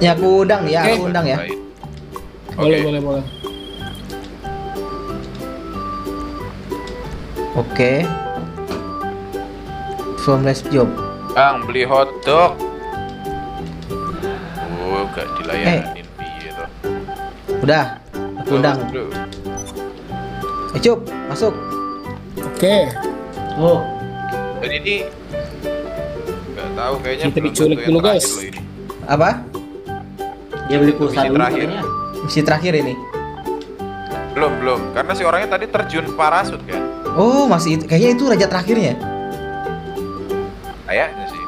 Ya aku undang ya, Oke. aku undang ya. Baik. Boleh, boleh, boleh. Oke. From last job. Bang, beli hotdog. Oh, gak dilayanin piye toh. Udah, aku undang. Eh, Cup, masuk. Oke. Oh, Dan ini nggak tahu kayaknya Kita diculik dulu, guys. loh ini. apa? Dia beli pulsa Misi dulu terakhir. katanya. Misi terakhir ini. Belum, belum. Karena si orangnya tadi terjun parasut kan. Oh, masih itu. Kayaknya itu raja terakhirnya. Kayaknya sih.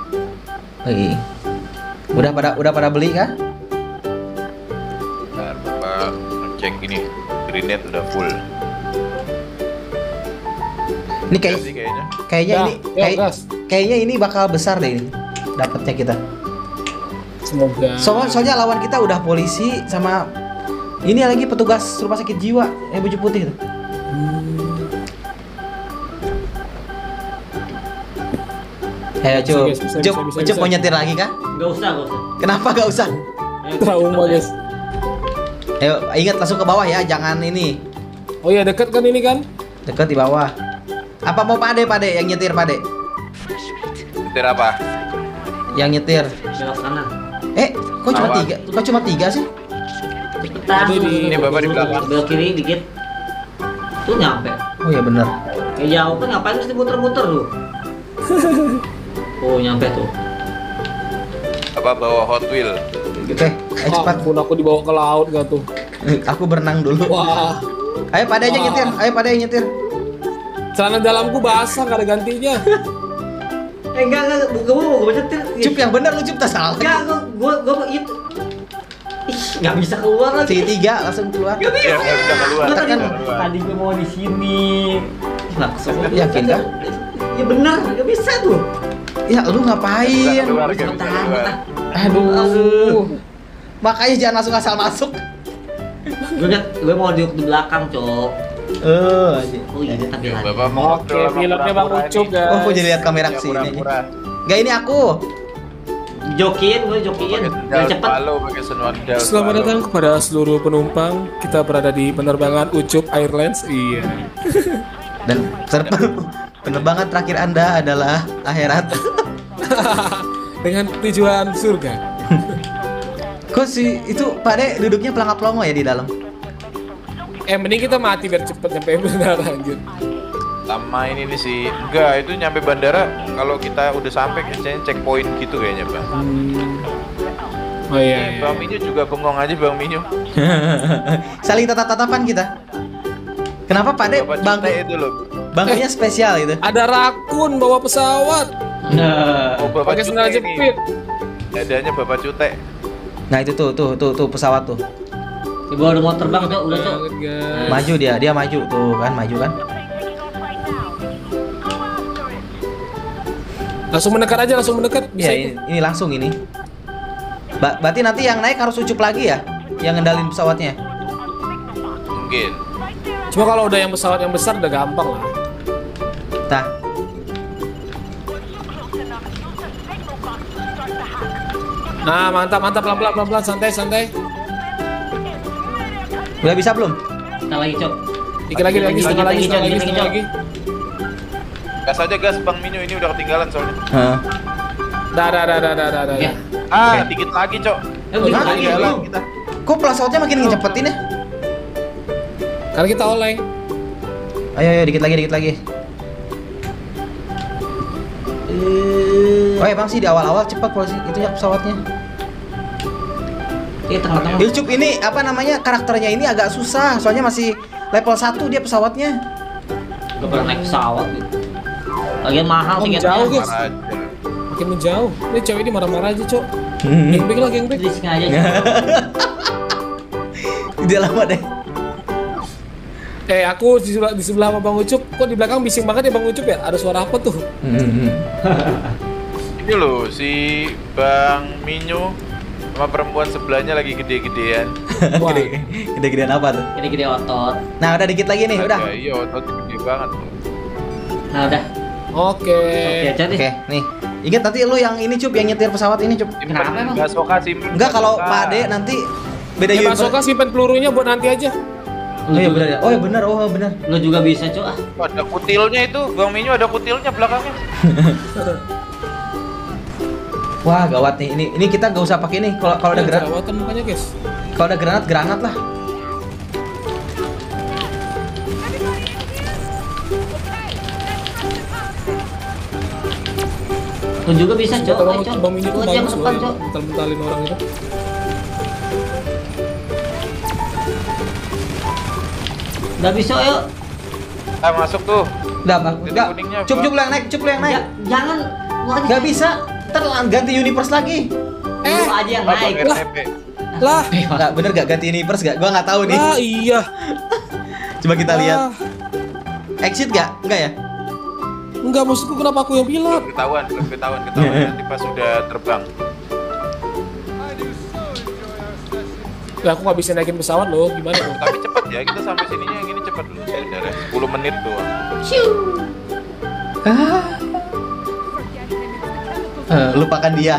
Lagi. Udah pada udah pada beli kah? Bentar, Bapak ngecek ini. Grenade udah full. Ini kayak kayaknya. kayaknya Dah, ini yuk, kayak, kayaknya ini bakal besar deh ini. Dapatnya kita. Semoga. Soalnya, soalnya lawan kita udah polisi sama ini lagi petugas rumah sakit jiwa yang baju putih. Ayo bisa, Cup, bisa, bisa, Cup bisa. mau nyetir lagi kah? Gak usah, gak usah. Kenapa gak usah? Ayo, Trauma, guys. Ayo ingat langsung ke bawah ya, jangan ini Oh iya, deket kan ini kan? deket di bawah. Apa mau Pade Pade yang nyetir Pade? Nyetir apa? Yang nyetir. Belok kanan. Eh, kok cuma tiga? Kok cuma tiga sih? Cepetan. Ini di- Ini Bapak di belakang. Belok kiri dikit. Tuh nyampe. Oh ya bener. Kayak jauh kan ngapain mesti muter-muter lu? oh nyampe tuh. Apa bawa Hot Wheel? Oke, ayo cepat. Ampun aku dibawa ke laut gak tuh. Aku berenang dulu. Wah. Ayo Pade aja nyetir. Ayo Pade yang nyetir. Celana dalamku basah gak ada gantinya. Eh enggak enggak, gua mau gua nyetir. Cup yang bener lu Cup tak salah. Enggak, gua gua gua itu. Ih, nggak bisa keluar lagi. Segitiga langsung keluar. Nggak bisa. Iya, nggak bisa keluar. Gua tadi, Kan- tadi gua mau di sini. Langsung. Yakin kah? Ya benar, nggak bisa tuh. Ya lu ngapain? Keluar, bisa cepetan. Aduh. Makanya jangan langsung asal masuk. Gue gue mau di, di belakang, cok. Eh, Oh iya, tapi Ya, lagi. Bapak mau Oke, filmnya Bang Ucup guys. Oh, kok jadi lihat kamera aja. pura-pura. Gak ini aku. Jokin, gue jokin. Pakai Yang cepet. Sendal Selamat datang kepada seluruh penumpang. Kita berada di penerbangan Ucup Airlines. Iya. Dan penerbangan terakhir Anda adalah akhirat. Dengan tujuan surga. Kok sih itu Pak De duduknya pelangap-pelongo ya di dalam? Eh mending kita mati biar cepet nyampe bandara anjir. Sama ini nih sih. Enggak, itu nyampe bandara kalau kita udah sampai kayaknya checkpoint gitu kayaknya, Bang. Oh iya. Iya. Bang Minyo juga bengong aja Bang Minyo. Saling tatap-tatapan kita. Kenapa Pak bangku, itu loh. bangkunya spesial itu? Ada rakun bawa pesawat. Nah, Oh, Bapak Pakai nih. jepit. Dadanya Bapak cutek. Nah itu tuh tuh tuh tuh pesawat tuh. di bawah udah mau terbang, cok. Udah, guys. Maju dia, dia maju tuh kan, maju kan. Langsung mendekat aja, langsung mendekat. Bisa Iya ini, ini langsung ini. Ba berarti nanti yang naik harus ucup lagi ya, yang ngendalin pesawatnya. Mungkin. Cuma kalau udah yang pesawat yang besar udah gampang lah. Nah, Nah, mantap, mantap, pelan-pelan, pelan-pelan, santai, santai. udah bisa belum? Kita lagi, cok. Dikit lagi, lagi, setengah lagi, setengah lagi, setengah lagi. Gas aja gas Bang Minyo ini udah ketinggalan soalnya. Heeh. Dah, dah, dah, dah, dah, dah, dah. Ya. Ah, dikit lagi, Cok. Eh, dikit Hah? lagi, kita. Kok pesawatnya makin ngecepetin ya? Karena kita oleng. Ayo, ayo, dikit lagi, dikit lagi. Oh ya bang sih di awal-awal cepat polisi itu ya pesawatnya. Iya, tengah-tengah. Ilcup ini apa namanya karakternya ini agak susah soalnya masih level 1 dia pesawatnya. Gak pernah naik pesawat gitu. Lagian mahal Oh, tiketnya. jauh, guys. Makin menjauh. Ini cewek ini marah-marah aja, Cok. Hmm. Gengbek lah, gengbek. Jadi sengaja. Cok. Dia lama deh. Eh, aku di sebelah, di sebelah sama Bang Ucup. Kok di belakang bising banget ya Bang Ucup ya? Ada suara apa tuh? Hmm. Ini loh si Bang Minyo sama perempuan sebelahnya lagi gede-gedean. Gede-gedean apa tuh? Gede-gede otot. Nah udah dikit lagi nih, udah. Iya, otot gede banget tuh. Nah, udah. Oke. Oke, jadi. Oke, nih. Ingat nanti lu yang ini cup, yang nyetir pesawat ini cup. Kenapa emang? Basoka simpen. Enggak kalau. Pak Ade nanti beda Ya. Basoka simpen pelurunya buat nanti aja. Oh iya benar ya. Oh iya benar. Oh benar. Lo juga bisa, Cok. Ah. Oh, Ada kutilnya itu, Bang Minyo ada kutilnya belakangnya. Wah, gawat nih. Ini ini kita nggak usah pakai nih. Kalau kalau ada Ya, granat, jerawatan mukanya, guys. kalau ada granat, granat lah. Lo juga bisa, Cok. Tolong Ayo, Cok. Bang Minyo tuh yang depan. Cok. Bental-bentalin orang itu. Udah bisa, ayo. Ah, masuk tuh. Udah, Bang. Kuningnya, Cup cup yang naik, cup yang naik. Ja- jangan. Nggak bisa. Ntar ganti universe lagi. Lo aja yang naik. Lah. Lah, Nggak bener gak ganti universe gak? Gua nggak tahu nih. ah iya. Coba kita lihat. Ah, Exit gak? Enggak ya? Enggak maksudku kenapa aku yang Belum pilot? ketahuan, belum ketahuan, ketahuan nanti pas sudah terbang. Lah aku nggak bisa naikin pesawat loh, gimana? Tapi cepet ya, kita sampai sininya yang ini cepet dulu sebenarnya. 10 menit doang. Ah. Eh, lupakan dia.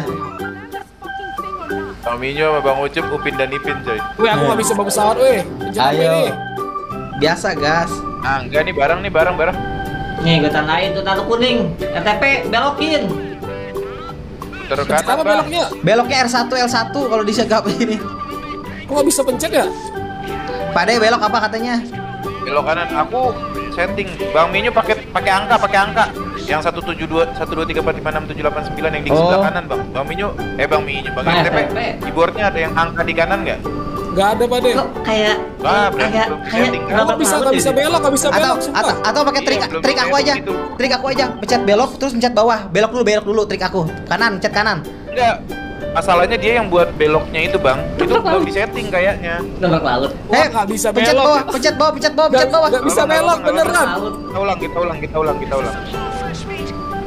Bang Minyo sama Bang Ucup, Upin dan Ipin coy. Weh, aku nggak bisa bawa pesawat, weh. Ayo. nih. Biasa, gas. Ah, enggak nih barang nih, barang, barang. Nih, gue tandain tuh tanda kuning. RTP, belokin. Kanan, apa beloknya? Beloknya R1 L1 kalau disegap ini. Kok nggak bisa pencet ya? Pak De belok apa katanya? Belok kanan. Aku setting. Bang Minyo pakai pakai angka, pakai angka. Yang 172 123 4 5 6 7 8 9 yang di Oh. sebelah kanan, Bang. Bang Minyo, eh Bang Minyo, Bang RTP. RTP. Keyboardnya ada yang angka di kanan nggak? Nggak ada, Pak. Kok kayak Ah, berarti kayak kayak. Nggak bisa, nggak bisa belok, nggak bisa Atau belok, atau sumpah. atau pakai trik Iya, trik aku aja. begitu. Trik aku aja. Pencet belok terus pencet bawah. Belok dulu, belok dulu trik aku. Kanan, pencet kanan. Enggak. Masalahnya dia yang buat beloknya itu, Bang. Itu belum disetting kayaknya. Robot laut. Wah, Eh, nggak bisa pencet belok. bawah, pencet bawah, pencet bawah, pencet Nggak bawah. nggak bisa Nggak belok, nggak beneran. Kita ulang, kita ulang, kita ulang, kita ulang.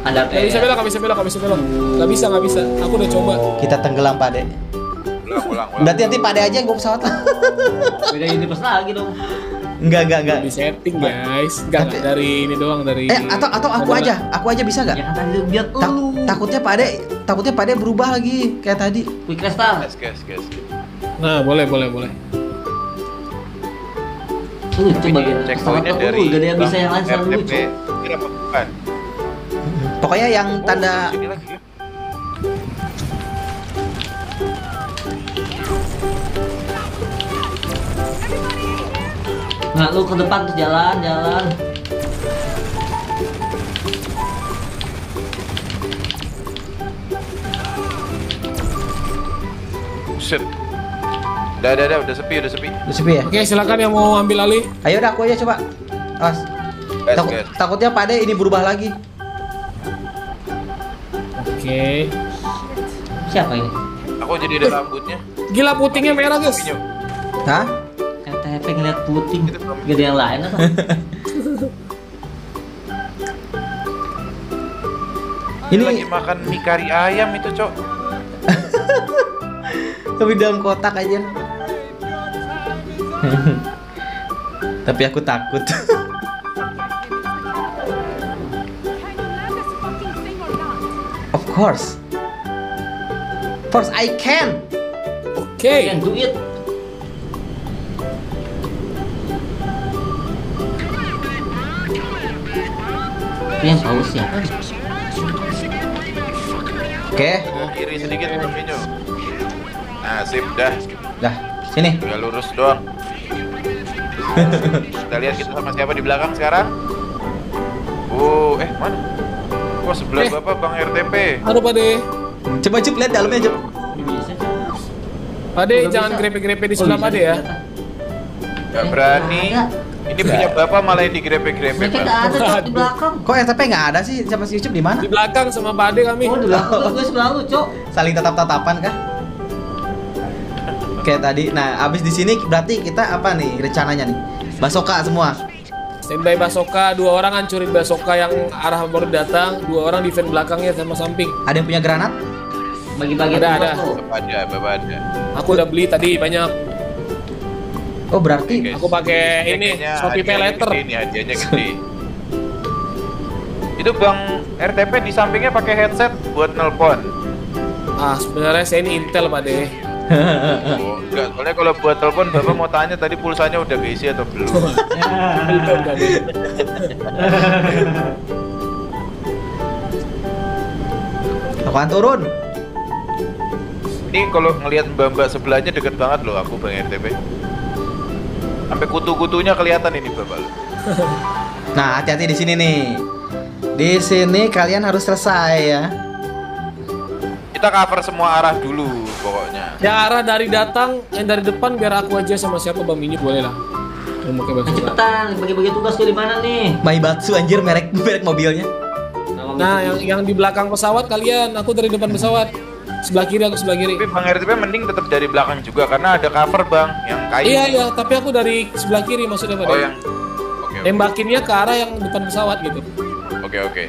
Ada Nggak bisa belok, nggak bisa belok, nggak bisa belok. Nggak bisa, nggak bisa. Aku udah coba. Kita tenggelam, Pak De. Ulang, ulang, ulang. Berarti nanti Pak De aja yang bawa pesawat. Beda universe lagi dong. enggak, enggak, enggak. Di setting, guys. Nggak, Tapi- nggak dari ini doang, dari... Eh, atau atau aku aja. Aku aja bisa nggak? Ya kan tadi biar Tak- lu. takutnya Pak De, takutnya Pak De berubah lagi kayak tadi. Quick restart. Gas, gas, gas. Nah, boleh, boleh, boleh. Lu coba. Cek Pesawat poinnya aku dari gak ada yang bisa yang lain selalu? Pokoknya yang Oh, tanda Nah, lu ke depan terus jalan, jalan. Buset. Udah, udah, udah, udah sepi, udah sepi. Udah sepi ya? Oke, silakan yang mau ambil alih. Ayo dah aku aja coba. Awas. Takut- takutnya Pak De ini berubah lagi. Oke. Siapa ini? Aku jadi ada rambutnya. Gila putingnya merah, guys. Hah? Ngeliat puting. Itu belum- Gak ada yang lain atau? Ini lagi makan mie kari ayam itu, Cok. tapi dalam kotak aja. tapi aku takut. of course. Of course I can. Oke. Can do it. Yang paus ya? Oke. Kiri sedikit, Minyo. Nah, sip, dah. Dah, sini. Tinggal lurus doang. kita lihat kita sama siapa di belakang sekarang. Oh, eh mana? Oh sebelah Eh. bapak bang RTP. Aduh, Pak De. Coba Cup lihat dalamnya, Cup. Bisa. Pak De, Udah jangan grepe-grepe di sebelah bisa, Pak De ya. Gak berani. ada. Ini punya bapak malah yang bang. nggak ada Cok, di belakang. Kok RTP nggak ada sih sama si Cup di mana? Di belakang sama Pak De kami. Oh, di belakang gue sebelah lu, Cok. Saling tatap-tatapan kah? Kayak tadi. Nah, abis di sini berarti kita apa nih rencananya nih? Basoka semua. Standby Basoka, dua orang hancurin Basoka yang arah baru datang, dua orang defend belakangnya sama samping. Ada yang punya granat? Bagi-bagi Ada, ada. Bapak ada, bapak ada. Aku udah beli tadi banyak. Oh, berarti Guys, Aku pakai ini, Shopee Pay Later. Gede nih, hadiahnya gede. Itu Bang RTP di sampingnya pakai headset buat nelpon. Ah, sebenarnya saya ini Intel, Pak De. Oh, enggak, soalnya kalau buat telepon Bapak mau tanya tadi pulsanya udah keisi atau belum. Belum tadi. Apaan turun? Ini kalau ngelihat mbak-mbak sebelahnya deket banget loh aku Bang RTP. Sampai kutu-kutunya kelihatan ini Bapak. Nah, hati-hati di sini nih. Di sini kalian harus selesai ya. Kita cover semua arah dulu pokoknya. Ya arah dari datang, yang dari depan biar aku aja sama siapa Bang Minyu boleh lah. Nah, cepetan, bagi-bagi tugas tuh di mana nih? Maibatsu anjir merek merek mobilnya. Nah, gitu. yang yang di belakang pesawat kalian, aku dari depan pesawat. Sebelah kiri aku sebelah kiri. Tapi Bang RTP mending tetap dari belakang juga karena ada cover Bang yang kayu. Iya iya, tapi aku dari sebelah kiri maksudnya Pak. Oh yang Oke oke Nembakinnya ke arah yang depan pesawat gitu. oke oke.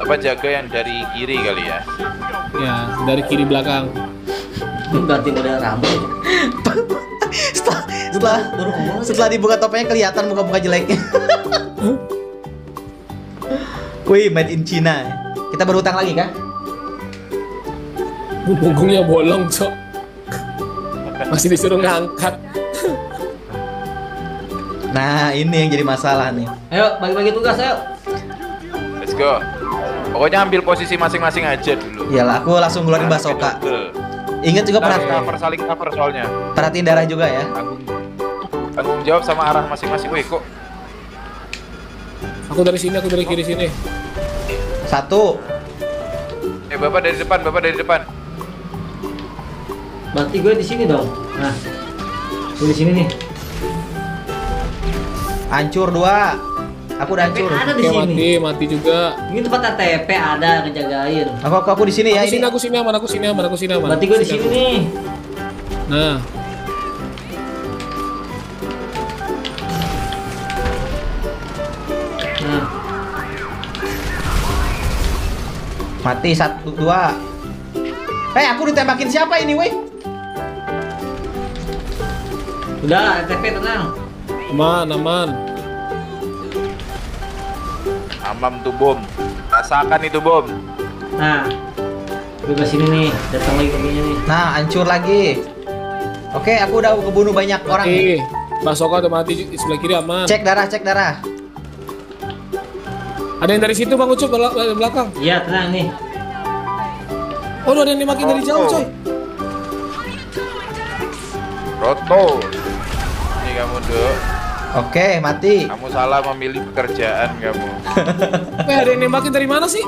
Apa jaga yang dari kiri kali ya? Ya, dari kiri belakang. Berarti udah rambut. setelah setelah setelah dibuka topengnya kelihatan muka-muka jeleknya. Wih, made in China. Kita berhutang lagi kah? Punggungnya bolong, Cok. Masih disuruh ngangkat. Nah, ini yang jadi masalah nih. Ayo, bagi-bagi tugas, ayo. Let's go. Pokoknya ambil posisi masing-masing aja dulu. Iyalah, aku langsung ngeluarin basoka. Double. Ingat juga Kita harus perhati cover saling cover soalnya. perhatiin darah juga ya. Tanggung tanggung jawab sama arah masing-masing. Wih kok Aku dari sini, aku dari kiri sini. Satu. Eh bapak dari depan, bapak dari depan. Berarti gue di sini dong. Nah, gue di sini nih. Hancur dua. Aku udah hancur. Ada di Oke, sini. mati, mati juga. Ini tempat ATP ada ngejagain. Aku aku, aku di sini ya Aku sini, ini. aku sini aman, aku sini aman, aku sini aman. Berarti gue di sini nih. Nah, Nah, Mati satu dua. Eh, aku ditembakin siapa ini, weh? udah ATP tenang. Aman, aman. Amam tuh bom. Rasakan itu bom. Nah, gue ke sini nih. Datang lagi mobilnya nih. Nah, hancur lagi. Oke, aku udah kebunuh banyak orang. Mati. Basoka udah mati di sebelah kiri aman. Cek darah, cek darah. Ada yang dari situ Bang Ucup bel- bel- belakang. Iya, tenang nih. Oh, ada yang nemakin dari jauh, coy. Roto. Ini kamu dok. Oke, mati. Kamu salah memilih pekerjaan kamu. Eh, ada yang nembakin dari mana sih?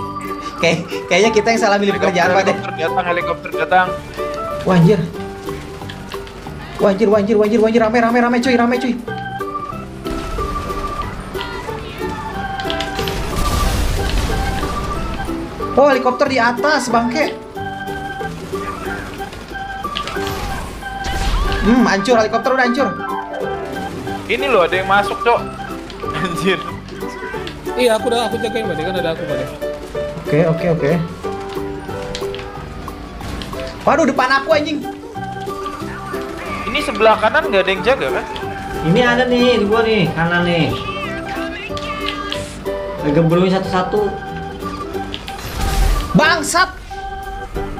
Kayak kayaknya kita yang salah milih pekerjaan, Pak helikopter datang, helikopter datang. Wah, anjir. Wah, anjir, wah, anjir, wah, anjir, wah, anjir, rame, rame, rame, cuy, rame, cuy. Oh, helikopter di atas, bangke. Hmm, hancur, helikopter udah hancur. Ini loh ada yang masuk cok. Anjir. Iya, aku udah aku jagain, Pak. Kan ada aku, Pak. Oke, oke, oke. Waduh, depan aku anjing. Ini sebelah kanan nggak ada yang jaga kan? Ini ada nih di gua nih, kanan nih. Gembuluin satu-satu. Bangsat.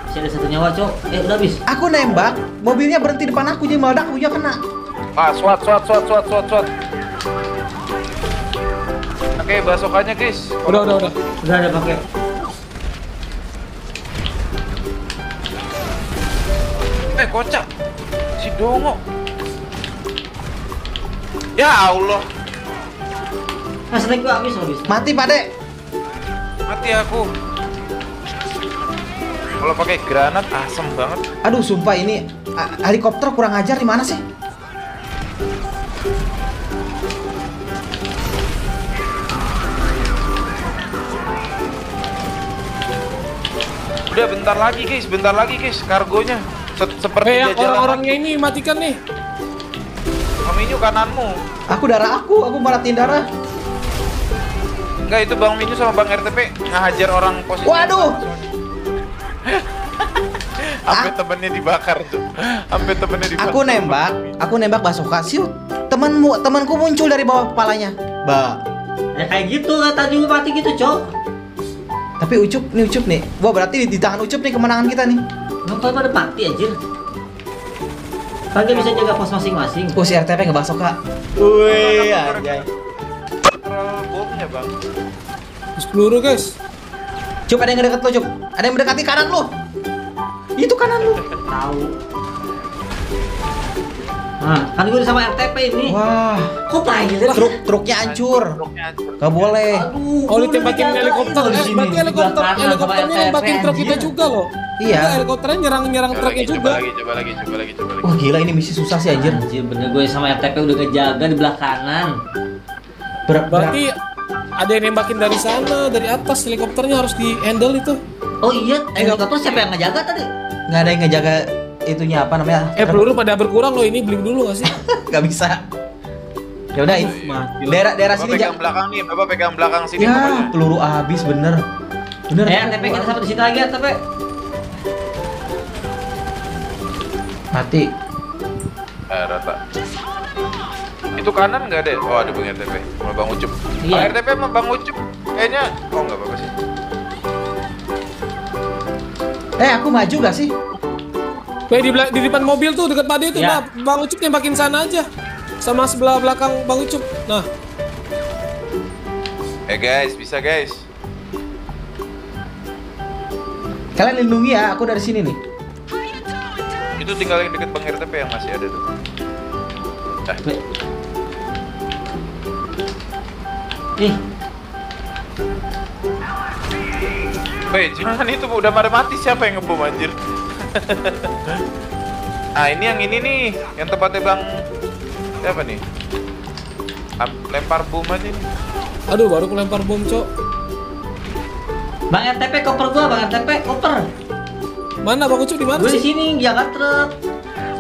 Masih ada satu nyawa, Cok. Eh, udah habis. Aku nembak, mobilnya berhenti depan aku jadi meledak, aku juga kena. Ah, swat, swat, swat, swat, swat, swat. Oke, basokannya guys. Udah, udah, udah. Udah ada pakai. Eh, kocak. Si Dongo. Ya Allah, Nah, snack gua habis habis. Mati, Pak Dek. mati aku. Kalau pakai granat asem banget. Aduh, sumpah ini a- helikopter kurang ajar di mana sih? Udah bentar lagi guys, bentar lagi guys, kargonya. Se- seperti Eh, yang orang-orangnya ini matikan nih. lagi. Minyu kananmu. Aku darah aku, aku maratin darah. Enggak, itu Bang Minyu sama Bang RTP ngahajar orang posisi. Waduh. Sampai temennya dibakar tuh. Sampai temennya dibakar. Aku nembak, aku nembak basoka. Siu, temanmu, temanku muncul dari bawah kepalanya. Ba. Ya kayak gitu tadi gua mati gitu, Cok. Tapi Ucup, nih Ucup nih. Wah, berarti di, di tangan Ucup nih kemenangan kita nih. Ngapain pada mati anjir? Kagak bisa jaga pos masing-masing. Oh, si RTP ngebasok, Kak. Wih, anjay. Bomnya bang. Terus peluru guys. Cup, ada yang ngedeket lo, Cup. Ada yang mendekati kanan lo. Itu kanan lo. Tahu. Nah, kan gue udah sama RTP ini. Wah, Kok pilot? truk truknya hancur. Truknya hancur. Gak boleh. Aduh, Oh gua ditembakin helikopter. Eh, di sini. berarti helikopter helikopternya nembakin truk kita juga loh. Iya. Helikopternya nyerang nyerang Coba truknya coba juga. lagi, coba lagi, coba lagi, coba lagi. Wah, gila ini misi susah sih anjir. Anjir, bener gue sama RTP udah ngejaga di belah kanan. Ber- ber- Berarti ada yang nembakin dari sana, dari atas helikopternya harus di handle itu. Oh iya, helikopter siapa yang ngejaga tadi? nggak ada yang ngejaga itunya apa namanya? Eh peluru pada berkurang loh ini beli dulu gak sih? Gak bisa. Ya udah, Mati lah. daerah daerah Bapak sini pegang belakang nih, Bapak pegang belakang sini Ya, pokoknya. peluru habis bener. Bener. Eh, RTP kita sampai di situ lagi RTP. Mati. Eh, rata. Itu kanan nggak ada? Oh, ada Bang RTP. Sama Bang Ucup. Iya. Bang RTP sama Bang Ucup kayaknya oh nggak apa-apa sih. Eh, aku maju gak sih? Kayak di, di depan mobil tuh dekat Pade itu, Ya. nah Bang Ucup nembakin sana aja. Sama sebelah belakang Bang Ucup. Nah, Eh guys, bisa guys. Kalian lindungi ya, aku dari sini nih. Itu tinggal yang deket Bang RTP yang masih ada tuh. Eh, Ih, Weh, jangan itu udah pada mati siapa yang ngebom anjir? Nah, ini yang ini nih, yang tempatnya Bang siapa nih? Lempar bom aja nih. aduh baru kelempar bom, Cok. Bang RTP koper gua, Bang RTP koper. Mana Bang Ucup di mana di sini jaga truk.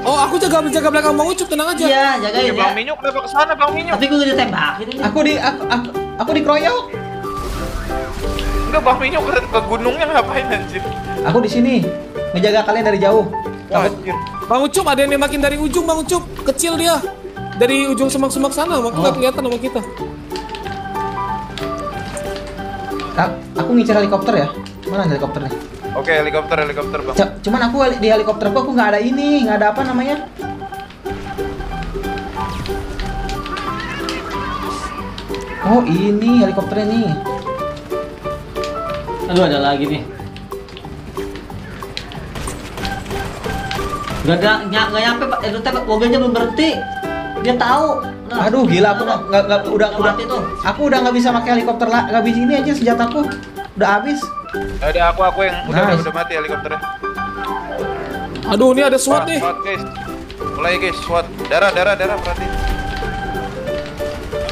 Oh, aku jaga jaga belakang Bang Ucup, tenang aja. Iya, jagain Ya. Bang Minyo kenapa ke sana Bang Minyo? Tapi gue udah tembakin ini. Aku di aku aku, aku dikeroyok. Enggak Bang Minyo ke, ke gunungnya ngapain anjir? Aku di sini ngejaga kalian dari jauh. Takut. Bang Ucup ada yang nembakin dari ujung Bang Ucup. Kecil dia. Dari ujung semak-semak sana, nggak Oh. kelihatan sama kita. Kak, aku ngincar helikopter ya. Mana helikopternya? Oke, helikopter helikopter Bang. C- cuman aku di helikopterku aku nggak ada ini, nggak ada apa namanya? Oh ini helikopternya nih. Aduh, ada lagi nih. Gak ada, ny- nggak nyampe Pak. RTP mobilnya belum berhenti. Dia tahu. Nah, Aduh gila aku nggak nggak nggak- udah Udah udah mati tuh. aku udah nggak bisa pakai helikopter lah nggak bisa ini aja senjataku udah habis. Ada aku aku yang udah Nice. udah mati helikopternya. Aduh, ini ada SWAT nih. SWAT guys. Mulai guys, SWAT. Darah darah darah berarti.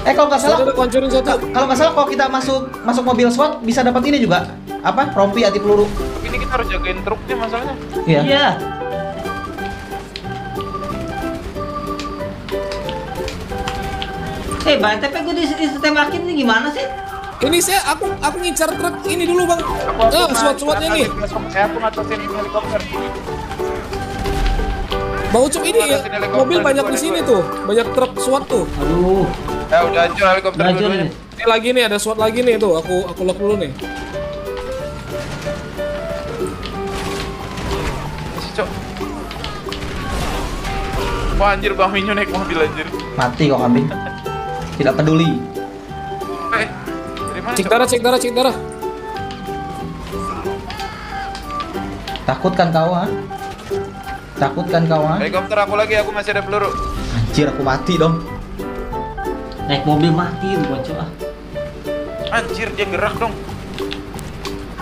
Eh kalau nggak salah kalau nggak salah kalau kita masuk masuk mobil SWAT bisa dapat ini juga apa rompi anti peluru. Tapi ini kita harus jagain truknya masalahnya. Iya. Iya. Eh, Bang RTP gue tembakin ini gimana sih? Ini saya aku aku ngincar truk ini dulu, Bang. Aku Ah, SWAT-SWATnya nih. Saya aku ngatasin helikopter. Bang Ucup ini ya, mobil banyak di sini tuh. Banyak truk SWAT tuh. Aduh, Ya udah hancur helikopter nih. Ini lagi nih ada SWAT lagi nih tuh. Aku aku lock dulu nih. Wah anjir Bang Minyo naik mobil anjir. Mati kok kambing. Tidak peduli. Eh, mana Cek darah, cek darah, cek darah. Takut kan kau ah? Takut kan kau ah? Helikopter aku lagi, aku masih ada peluru. Anjir aku mati dong. naik mobil mati bocor ah. Anjir dia gerak dong.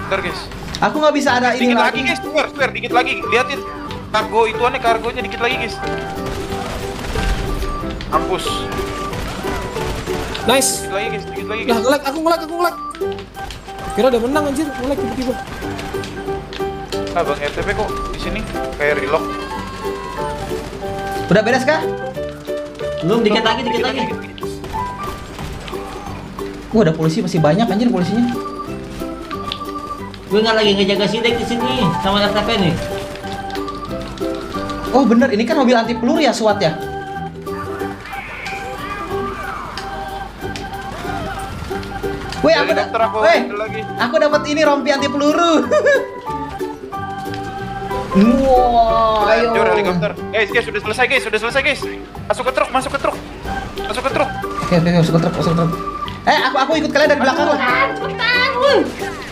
Bentar guys. Aku nggak bisa ada ini Dikit lagi lagi. guys, swear, swear, dikit lagi. Liatin. Kargo itu aneh kargonya dikit lagi guys. Mampus. Nice. Dikit lagi guys, dikit lagi Lah, ngelek, aku ngelek, aku ngelek. Kira udah menang anjir, ngelek tiba-tiba. Ah, Bang RTP kok di sini kayak relock. Udah beres kah? Belum dikit lagi, dikit lagi. Wah ada polisi masih banyak anjir polisinya. Gue nggak lagi ngejaga sidik di sini sama RTP nih. Oh bener ini kan mobil anti peluru ya SWAT ya? Woi, aku da- Helikopter aku lagi. aku dapat ini rompi anti peluru. Wow, ayo. Helikopter. Guys, guys, sudah selesai guys, sudah selesai guys. Masuk ke truk, masuk ke truk. Masuk ke truk. Oke, oke, masuk ke truk, masuk ke truk. Eh, aku aku ikut kalian dari belakang lah. Cepetan, woi.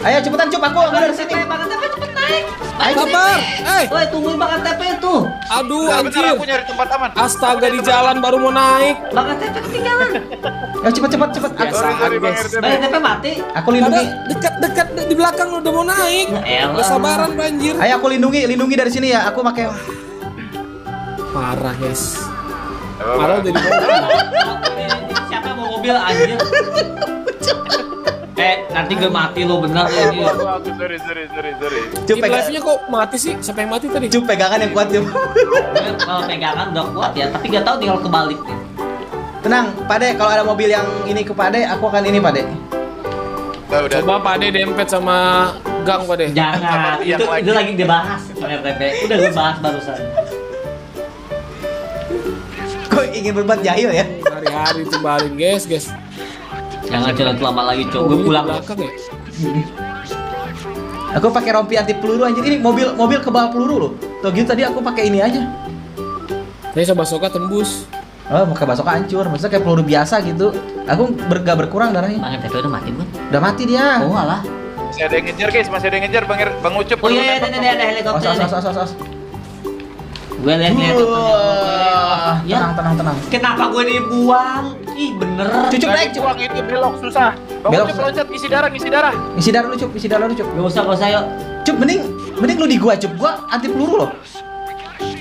Ayo cepetan cup aku aku dari sini. Bang cepet naik. Ayo. Sabar. Eh, Woi, tungguin Bang TP tuh. aduh anjir. aku nyari tempat aman. Astaga di jalan baru mau naik. Bang TP ketinggalan. Ayo cepat cepat cepat. Aku, Sorry, Bang TP mati. aku Ada lindungi. dekat-dekat di belakang udah mau naik. Ya elah. Gak sabaran banjir. Ayo aku lindungi, lindungi dari sini ya. Aku pakai Parah guys. Parah udah di mobil. Anjir? eh, nanti gue mati lo bener ini. Sorry, sorry, sorry, sorry. Cup Di pegang. live-nya kok mati sih? Siapa yang mati tadi? Cup pegangan yang kuat, Cup. Kalau pegangan udah kuat ya, tapi gak tahu nih kalau kebalik nih. Tenang, Pade, kalau ada mobil yang ini ke Pade, aku akan ini, Pade. Udah, udah. Coba Pak De dempet sama gang Pak De. Jangan, Sama itu, itu lagi dibahas Bang RTP. Udah gue bahas barusan. Kok ingin berbuat jahil ya? Hari-hari tumbalin guys, guys. Jangan jalan lama lagi, cok. Gue pulang. belakang ya. Aku pakai rompi anti peluru anjir. Ini mobil mobil ke bawah peluru loh. Tuh gitu tadi aku pakai ini aja. Tadi sama Soka tembus. Oh, pakai basok hancur. Maksudnya kayak peluru biasa gitu. Aku ber, gak berkurang darahnya. Bang RTP udah mati bukan? Udah mati dia. Oh alah. Masih ada yang ngejar guys, masih ada yang ngejar Bang Ir- Bang Ucup. Oh iya, nembak, ada ada ada helikopter. os, os, os, os, os. Gue lihat nih Wah, Ya. Tenang, tenang, tenang. Kenapa gue dibuang? Ih bener. Cucup Nggak naik, cup. dibuang, itu belok susah. Bang Belok susah. loncat, isi darah, isi darah. Isi darah dulu, cup. Isi darah dulu, cup. Gak usah, gak usah yuk. Cup, mending mending lu di gua, cup. Gua anti peluru loh.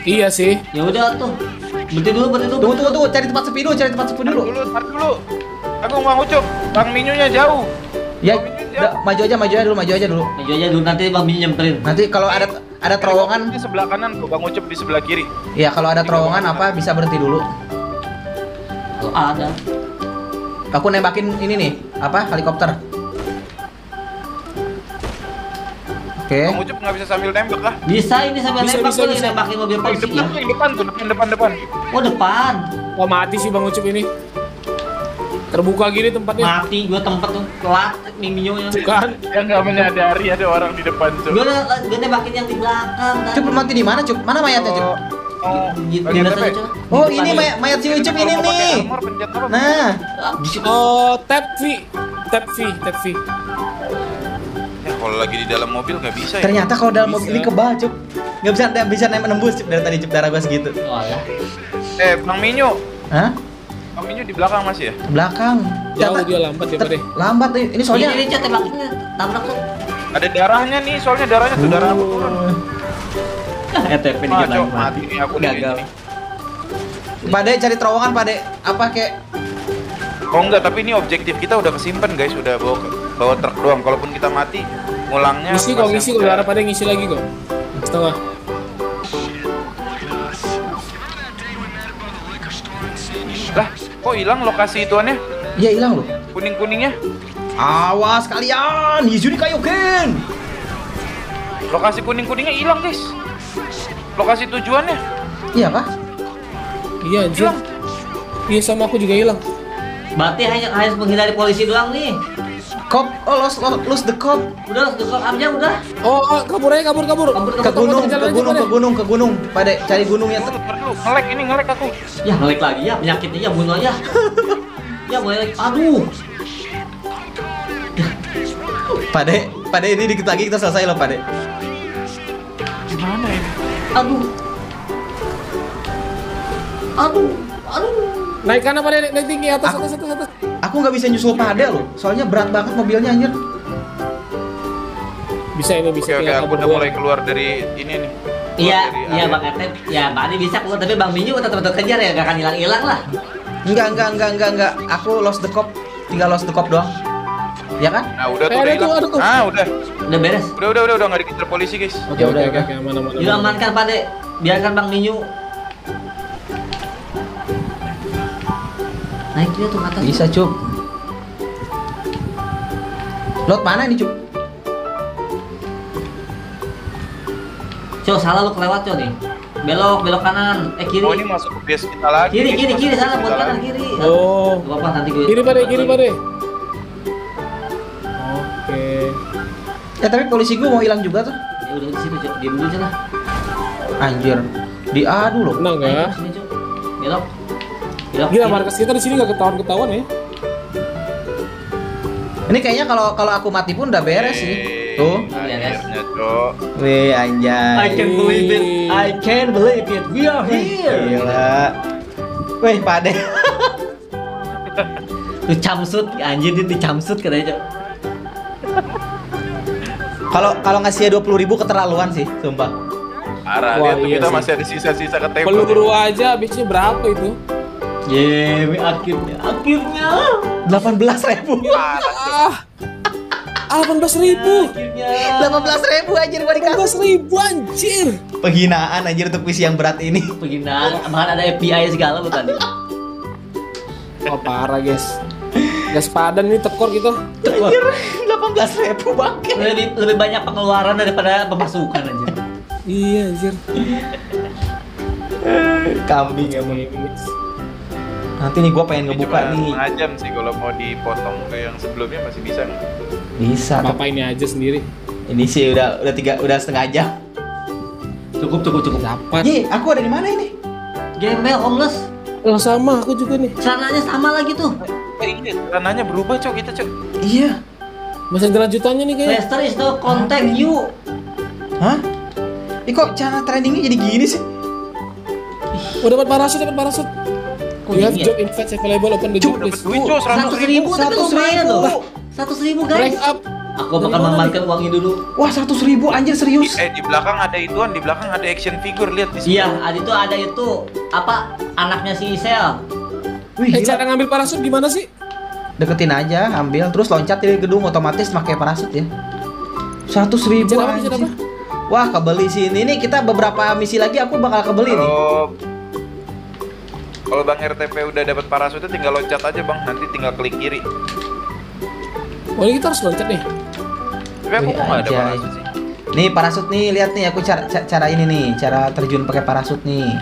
Iya sih. Ya udah tuh. Berhenti dulu, berhenti dulu. Tunggu, tunggu, tunggu. Cari tempat sepi dulu, cari tempat sepi dulu. dulu, tar dulu. Aku Bang Ucup, Bang Minyunya jauh. Ya, udah, maju aja, maju aja dulu, maju aja dulu. Maju aja dulu nanti Bang Bin nyemperin. Nanti kalau ada ada terowongan, Ini sebelah kanan kok, Bang Ucup di sebelah kiri. ya kalau ada terowongan apa bisa berhenti dulu. Kalau ada. Aku nembakin ini nih, apa helikopter. Oke. Bang Ucup nggak bisa sambil nembak lah. Bisa ini sambil Bisa, nembak bisa, tuh bisa. nembakin mobil Oh, polisi depan ya. tuh, depan tuh, depan, depan, depan. Oh depan. Wah mati sih Bang Ucup ini. Terbuka gini tempatnya. Mati gue tempat tuh telat miminyonya. Kan? Dia nggak menyadari ada orang di depan tuh. Gue gue nembakin yang di belakang. Cup mati di mana, Cup? Mana mayatnya, Cup? Oh, di- Oh, ini mayat, mayat si Ucup ini nih. Nah, Ah, di situ. Oh, tap V. Tap V, tap V. Ya, kalau lagi di dalam mobil nggak bisa ya. ternyata kalau dalam Bisa. mobil ini kebal, Cup. Nggak bisa nggak bisa nembus, Cup. Dari tadi Cup darah gua segitu. Oh ya. Eh, Bang Minyu, Hah? Bang Minyu di belakang masih ya? Belakang. Jauh dia lambat ya, Pak. Lambat nih. Ini soalnya Ini nih cat tabrak tuh. Ada darahnya nih, soalnya darahnya tuh darah aku turun. ETP Ah, cok, mati nih aku nih. Gagal. ini. Pade cari terowongan, Pade. Apa kayak Oh enggak, tapi ini objektif kita udah kesimpan guys, udah bawa bawa truk doang. Kalaupun kita mati, ngulangnya Ngisi kok, ngisi yang kok. Darah pada ngisi lagi kok. Setengah. Kok hilang lokasi ituannya? Iya hilang loh. Kuning-kuningnya? Awas kalian, Yuzuri Kaioken. Lokasi kuning-kuningnya hilang, guys. Lokasi tujuannya Iya kah? Iya anjir. hilang. Iya sama aku juga hilang. Berarti hanya hanya menghindari polisi doang nih. Cop, oh lost, lost, lost the cop. Udah, dekok aja udah. Oh, oh, kabur aja, kabur, kabur. Kabur, Ke gunung, ke gunung, Pak De. ke gunung, ke gunung. Pade cari gunung dulu. Ngelek ini, ngelek aku. Ya ngelik lagi ya penyakitnya ya bunuh aja. ya ngelik. Aduh. Pade, Pade ini dikit lagi kita selesai loh, Pade. Gimana ini? Aduh. Aduh. Aduh. Naik kanan pada naik, naik tinggi atas, atas, atas, atas. Aku nggak bisa nyusul Pade loh, soalnya berat banget mobilnya anjir. Bisa ini bisa Oke, oke, aku udah mulai keluar dari ini nih. Iya, iya. Bang Etep. Ya, Bang Adi bisa keluar tapi Bang Minyu tetap tetap kejar ya, gak akan hilang-hilang lah. Enggak, enggak, enggak, enggak, enggak. Aku lost the cop, tinggal lost the cop doang. Ya kan? Nah, udah tuh Eh, udah ada tuh. Ah, udah. Udah beres. Udah, udah, udah, udah nggak dikejar polisi, guys. Oke, Ya oke, udah, oke, udah. oke, aman, aman, aman. Diamankan Pade. Biarkan Bang Minyu. Naik dia tuh atas. Bisa, Cup. Lot mana ini, Cup? Cow, salah lu kelewat cow nih. Belok, belok kanan. Eh kiri. Oh, ini masuk ke base kita lagi. Kiri, kiri, kiri base buat kita kanan lagi. kiri. Oh. Gak apa-apa nanti gue. Kiri pada, kiri pada. Ya tapi polisi gua mau hilang juga tuh. Ya udah di situ, Cok. Diam dulu aja lah. Anjir. Diadu loh. Tenang ya. Belok. Gila kiri. markas kita di sini nggak ketahuan-ketahuan ya. Ini kayaknya kalau kalau aku mati pun udah beres sih. Tuh. Akhirnya, Cok. Wih, anjay. I can believe it. I can believe it. We are here. Gila. Wih, pade. Tuh camsut, anjir dia tuh camsut katanya, Cok. Kalau kalau ngasih 20 ribu keterlaluan sih, sumpah. Parah, Wah, lihat tuh iya kita sih. masih ada sisa-sisa ke table. Peluru aja habisnya berapa itu? Yeay, akhirnya, akhirnya, 18 ribu. Ah. 18 ribu. akhirnya. 18 ribu anjir gua dikasih. 18 ribu anjir. Penghinaan anjir untuk misi yang berat ini. Penghinaan, bahkan ada FBI segala bukan? Oh parah guys. Gas padan nih tekor kita. Anjir, 18 ribu bangke. lebih lebih banyak pengeluaran daripada pemasukan aja. Iya anjir. Kambing emang. Nanti nih gua pengen Ini ngebuka cuma nih. setengah jam sih kalau mau dipotong ke yang sebelumnya masih bisa nih. Bisa. Apa ini aja sendiri. Ini sih udah udah tiga udah setengah jam. Cukup, cukup, cukup. Dapat. Ye, aku ada di mana ini? Gembel homeless. Oh sama aku juga nih. Celananya sama lagi tuh. Eh, ini celananya berubah, Cok, kita, Cok. Iya. Masih ada lanjutannya nih kayaknya. Lester is no contact you. Hah? Ih kok cara trendingnya jadi gini sih? Oh dapat parasut, dapat parasut. Kok You have ya? job in fact available open the job list. duit, Cok, 100 Seratus ribu. ribu, 100.000. lumayan loh. Seratus ribu guys. Rank up. Aku bakal mengembalikan uangnya dulu. Wah 100 ribu anjir serius. Eh, di belakang ada ituan, di belakang ada action figure, lihat di sini. Iya, ada itu ada itu apa anaknya si Isel. Wih, Eh gila. cara ngambil parasut gimana sih? deketin aja, ambil, terus loncat dari gedung otomatis pakai parasut ya. 100 ribu anjir. apa? Wah kebeli sih ini nih kita beberapa misi lagi aku bakal kebeli nih. Kalau Bang RTP udah dapat parasutnya tinggal loncat aja, Bang. Nanti tinggal klik kiri. Oh ini kita harus loncat nih. Tapi aku Wih, kok nggak ada anjay. parasut sih. Nih parasut nih lihat nih aku cara ca- cara ini nih cara terjun pakai parasut nih.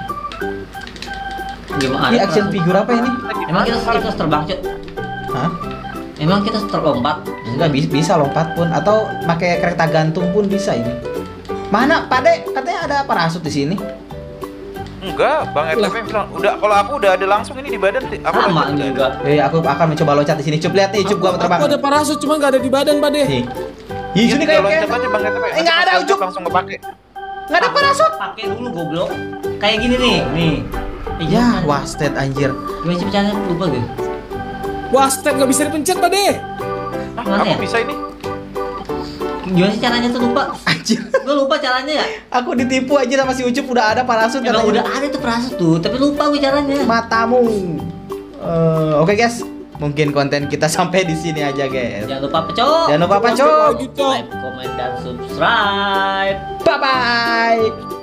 Gimana? Ini action figure apa ini? Emang kita kita harus terbang, Cuk? Hah? Emang kita harus terlompat? Enggak bisa, bisa lompat pun atau pakai kereta gantung pun bisa ini. Mana Pade katanya ada parasut di sini. Enggak, Bang RTP bilang udah kalau aku udah ada langsung ini di badan. Aku Sama juga. ada. Eh aku akan mencoba loncat di sini. Cup lihat nih, cup gua terbang. Aku ada parasut cuma nggak ada di badan pak deh. Nih. Ih, Iya, sini tinggal kayak loncat aja Bang RTP. Eh, nggak ada, Ucup. langsung kepake. nggak ada parasut. Pakai dulu goblok. Kayak gini nih, nih. Eh, Ya, jangan. wasted anjir. Gimana sih caranya lupa gue? Wah step nggak bisa dipencet pak deh. Ah, Mana aku ya? bisa ini. Gimana sih caranya tuh lupa? Anjir. Gue lupa caranya ya? Aku ditipu aja sama si Ucup udah ada parasut ya, udah ada tuh parasut tuh, tapi lupa gue caranya. Matamu. Uh, oke okay guys, mungkin konten kita sampai di sini aja guys. Jangan lupa pecok. Jangan lupa pecok. Like, comment, dan subscribe. Bye bye.